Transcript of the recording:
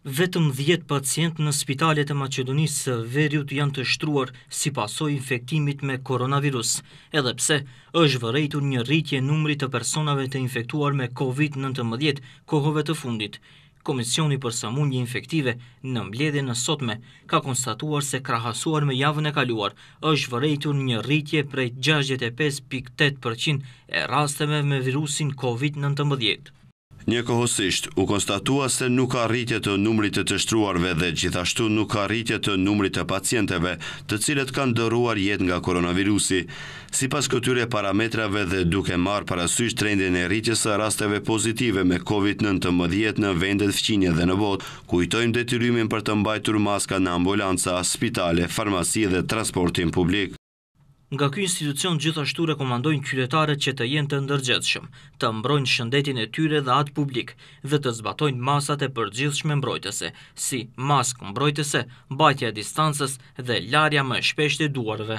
Vetëm dhjetë pacientë në spitalet e Maqedonisë së Veriut janë të shtruar si pasojë e infektimit me koronavirus, edhe pse është vërejtur një rritje e numrit të personave të infektuar me Covid nëntëmbëdhjetë kohëve të fundit. Komisioni për Sëmundje Infektive në mbledhjen e sotme ka konstatuar se krahasuar me javën e kaluar është vërejtur një rritje prej gjashtëdhjetë e pesë pikë tetë për qind e rasteve me virusin Covid nëntëmbëdhjetë. Njëkohësisht, u konstatua se nuk ka rritje të numrit të të shtruarve dhe gjithashtu nuk ka rritje të numrit të pacientëve, të cilët kanë ndërruar jetë nga koronavirusi. Sipas këtyre parametrave dhe duke marrë parasysh trendin e rritjes së rasteve pozitive me Covid nëntëmbëdhjetë në vendet fqinje dhe në botë, kujtojmë detyrimin për të mbajtur maska në ambulanca, spitale, farmaci dhe transportin publik. Nga ky institucion gjithashtu rekomandojnë qytetarët që të jenë të ndërgjegjshëm, të mbrojnë shëndetin e tyre dhe atë publik dhe të zbatojnë masat e përgjithshme mbrojtëse, si maskë mbrojtëse, mbajtja e distancës dhe larja më e shpeshtë e duarve.